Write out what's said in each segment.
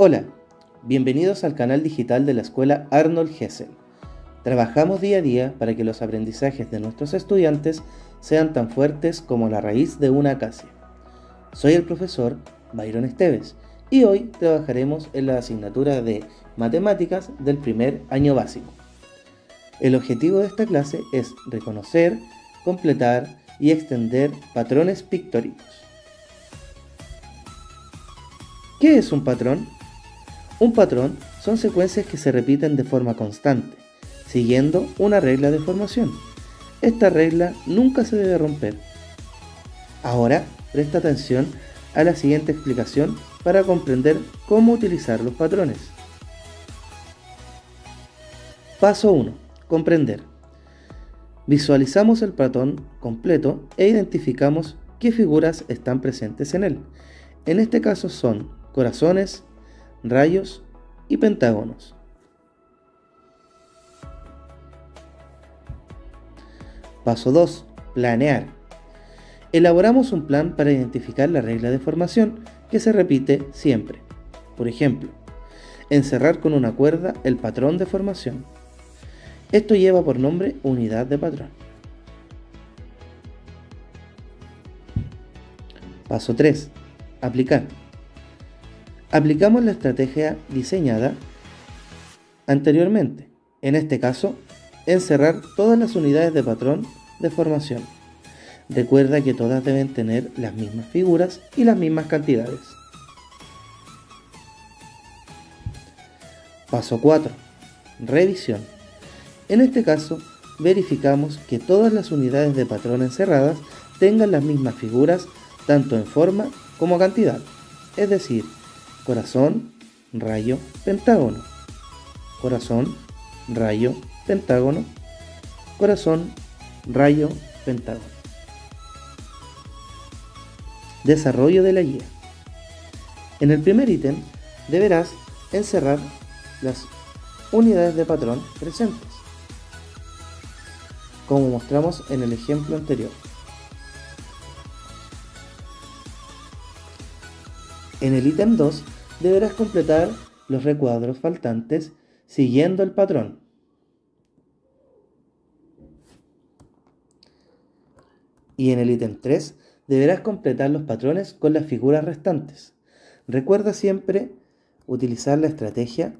Hola, bienvenidos al canal digital de la escuela Arnold Hessel. Trabajamos día a día para que los aprendizajes de nuestros estudiantes sean tan fuertes como la raíz de una acacia. Soy el profesor Byron Esteves y hoy trabajaremos en la asignatura de Matemáticas del primer año básico. El objetivo de esta clase es reconocer, completar y extender patrones pictóricos. ¿Qué es un patrón? Un patrón son secuencias que se repiten de forma constante, siguiendo una regla de formación. Esta regla nunca se debe romper. Ahora, presta atención a la siguiente explicación para comprender cómo utilizar los patrones. Paso 1. Comprender. Visualizamos el patrón completo e identificamos qué figuras están presentes en él. En este caso son corazones, rayos y pentágonos. Paso 2. Planear. Elaboramos un plan para identificar la regla de formación que se repite siempre. Por ejemplo, encerrar con una cuerda el patrón de formación. Esto lleva por nombre unidad de patrón. Paso 3. Aplicar aplicamos la estrategia diseñada anteriormente. En este caso, encerrar todas las unidades de patrón de formación. Recuerda que todas deben tener las mismas figuras y las mismas cantidades. Paso 4. Revisión. En este caso, verificamos que todas las unidades de patrón encerradas tengan las mismas figuras tanto en forma como cantidad. Es decir, corazón, rayo, pentágono. Corazón, rayo, pentágono. Corazón, rayo, pentágono. Desarrollo de la guía. En el primer ítem deberás encerrar las unidades de patrón presentes, como mostramos en el ejemplo anterior. En el ítem 2 deberás completar los recuadros faltantes siguiendo el patrón. Y en el ítem 3 deberás completar los patrones con las figuras restantes. Recuerda siempre utilizar la estrategia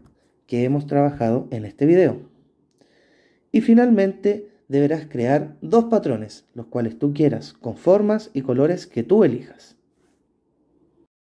que hemos trabajado en este video. Y finalmente deberás crear dos patrones, los cuales tú quieras, con formas y colores que tú elijas.